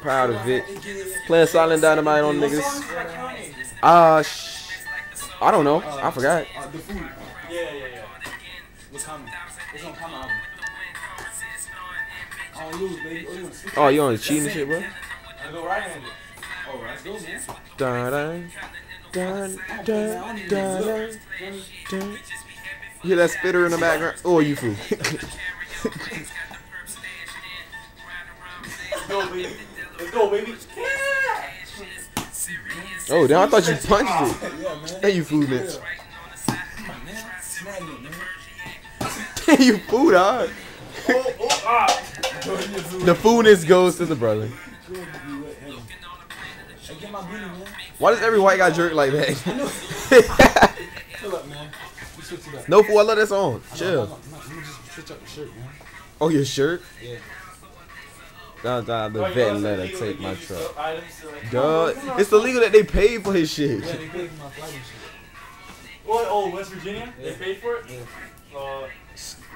Proud of it. Playing Silent Dynamite on niggas. Uh, sh- I don't know. I forgot. The food. Yeah, yeah, yeah. What's coming? I don't lose, baby. Oh, you on the cheating shit, bro? I go right-handed. Oh, let's go, man. Dun, dun, dun, dun, dun, dun, hear that spitter in the background? Oh, you fool. Let's go, baby. Let's go, baby. oh, damn, I thought you punched it. Yeah. Hey, you fool, bitch. Man, snag it, man. you fool, dog. Oh, oh, ah. The foolness goes to the brother. Hey, get my beanie, man. Why does every white guy jerk like that? Chill up, man. You switch it up. no fool, I love that song. I know, I Chill. know. Let me just switch up the shirt, man. Oh, your shirt? Yeah. Down, down the Oh, you vet and let her take my truck. stuff, items to, Duh, it's illegal that they paid for his shit. Yeah, they paid for my flight and shit. What? Oh, West Virginia? They Yeah. paid for it? Yeah. Uh,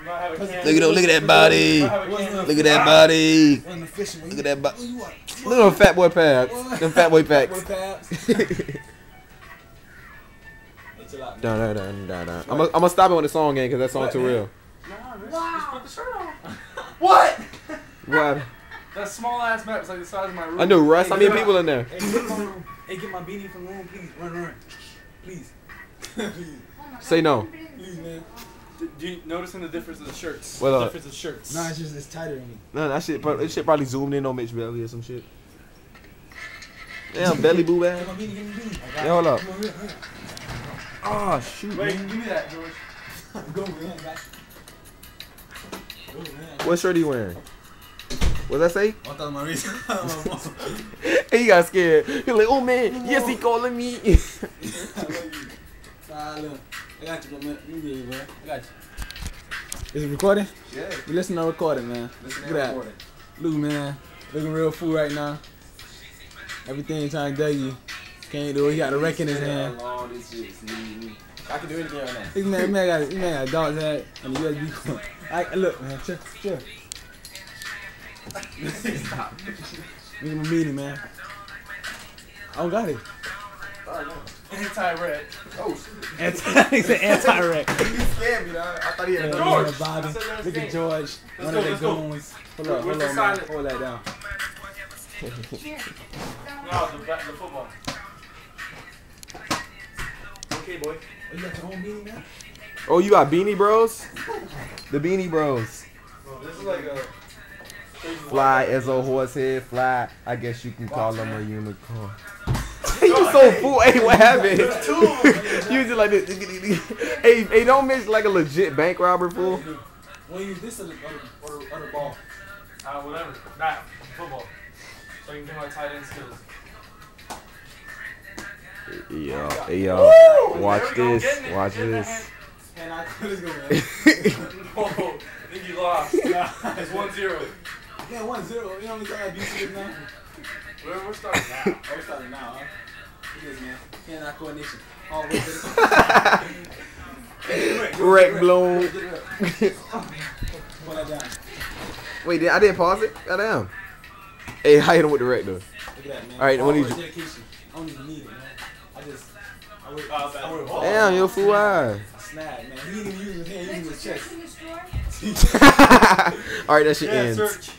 you might have a can. Look at look at that body. Might have a can. Look at that body. Look at that body. Where you at? Look at them fat boy pads. Them fat boy Boy packs. pads. Hey, chill out, man. Dun, dun, dun, dun, dun. I'm gonna stop it on the song again because that song What, too real. Nah, Rich, just put the shirt on. what? What? That small ass map is like the size of my room. I knew Russ. How many people in there? Hey, get my room. Hey, get my beanie from the room, please. Run, run. Please. please. Say no. Please, man. Do you noticing the difference of the shirts? What the up? difference of shirts. Nah, it's just it's tighter on me. No, that shit. Probably, that shit probably zoomed in on Mitch Belly or some shit. Damn, belly boo Get bad. my beanie, get my beanie. Yeah, hold up. Come on, here, here. Oh ah, shoot. Wait, man. give me that, George. Go, man. I got you. Go, man. What shirt are you wearing? What that say? I thought it was my reason. And he got scared. He like, oh man, yes he calling me. Nah. I got you, man. You good, man. I got you. Is it recording? Yeah, You listen to recording, man. listen Look to at that. that. Lou, man. Looking real fool right now. Everything trying to tell you. Can't do it. He got a wreck in his hand. All this shit is me, me. I can do anything right now. This man, man got, this man got a dog's head and a USB cord. I, look, man. Chill, chill. Stop. Give him a meeting, man. I don't got it. Anti-red. Oh, shit. Anti, it's an anti-wreck. You scared me, dog. I thought he had Yeah, a George! look at Bobby. I said let's Look at George. Let's One go, of the let's go. goons. Hold up, Where's hold on, man. Hold that down. No, the, the football. Okay, boy. Oh, you got your own meeting, man? oh, you got Beanie Bros? The Beanie Bros. Bro, this is like a. crazy Fly as a horse head fly. I guess you can call him a unicorn. you so fool. Hey, what happened? There's two of them. you just like this. hey, hey, don't miss like a legit bank robber fool. Want to use this or the other, or, or the ball? Uh, whatever. Nah, football. So you can get my tight end skills. Yo, hey, yo, watch There we go, this. it, Watch getting this. And I let's go, man. Whoa, I think you lost. It's 1 0. Yeah, one zero. You know how many times I beat you now? We're, we're starting now. Oh, we're starting now, huh? Look man. Hand eye coordination. All the way to the Wreck blown. Pull that down. Wait, did- I didn't pause it. Goddamn. Hey, how you doing with the wreck though? Look at that, man. All right, what Hard do you- work, dedication. I don't even need it, man. I just, I work, I work hard. Damn, yo, fool eye. Snag, man. He didn't even use his hand, he used his chest. All right, that shit Yeah, ends. search.